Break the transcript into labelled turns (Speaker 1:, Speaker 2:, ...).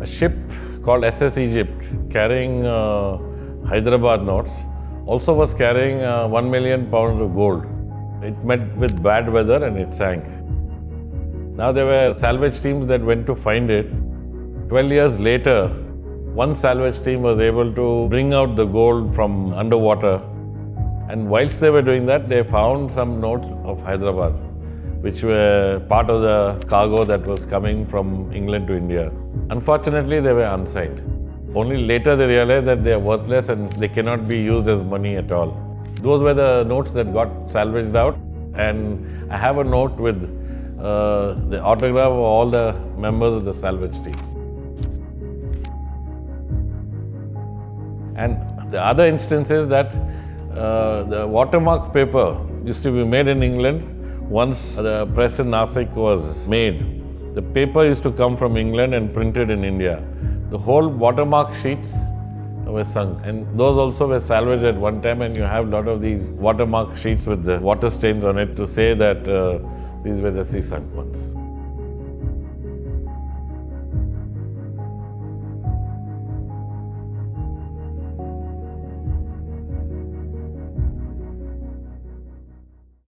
Speaker 1: A ship called SS Egypt carrying uh, Hyderabad notes also was carrying uh, 1 million pounds of gold. It met with bad weather and it sank. Now there were salvage teams that went to find it. 12 years later, one salvage team was able to bring out the gold from underwater. And whilst they were doing that, they found some notes of Hyderabad, which were part of the cargo that was coming from England to India. Unfortunately, they were unsigned. Only later they realized that they are worthless and they cannot be used as money at all. Those were the notes that got salvaged out, and I have a note with uh, the autograph of all the members of the salvage team. And the other instance is that uh, the watermark paper used to be made in England. Once the press in Nasik was made, the paper used to come from England and printed in India. The whole watermark sheets were sunk and those also were salvaged at one time and you have a lot of these watermark sheets with the water stains on it to say that uh, these were the sea sunk ones.